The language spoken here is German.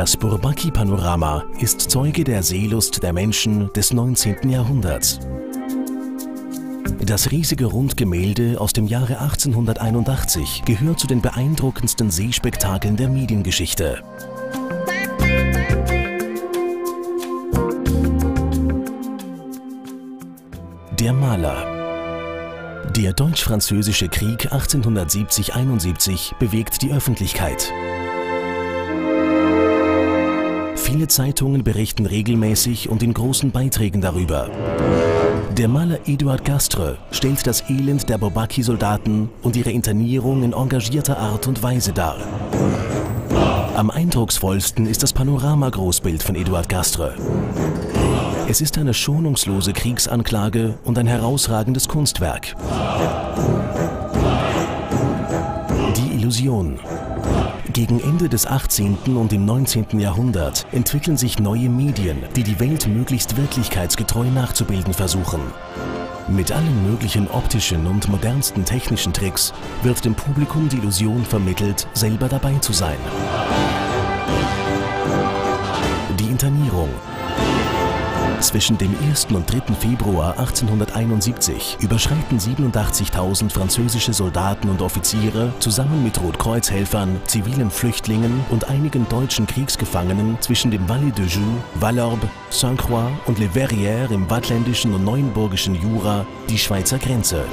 Das Bourbaki-Panorama ist Zeuge der Seelust der Menschen des 19. Jahrhunderts. Das riesige Rundgemälde aus dem Jahre 1881 gehört zu den beeindruckendsten Seespektakeln der Mediengeschichte. Der Maler Der Deutsch-Französische Krieg 1870-71 bewegt die Öffentlichkeit. Viele Zeitungen berichten regelmäßig und in großen Beiträgen darüber. Der Maler Eduard Gastre stellt das Elend der Bourbaki-Soldaten und ihre Internierung in engagierter Art und Weise dar. Am eindrucksvollsten ist das Panorama-Großbild von Eduard Gastre. Es ist eine schonungslose Kriegsanklage und ein herausragendes Kunstwerk. Die Illusion. Gegen Ende des 18. und im 19. Jahrhundert entwickeln sich neue Medien, die die Welt möglichst wirklichkeitsgetreu nachzubilden versuchen. Mit allen möglichen optischen und modernsten technischen Tricks wird dem Publikum die Illusion vermittelt, selber dabei zu sein. Zwischen dem 1. und 3. Februar 1871 überschreiten 87.000 französische Soldaten und Offiziere zusammen mit Rotkreuzhelfern, zivilen Flüchtlingen und einigen deutschen Kriegsgefangenen zwischen dem Valais de Joux, Vallorbe, Saint-Croix und Les Verrières im wattländischen und neuenburgischen Jura die Schweizer Grenze.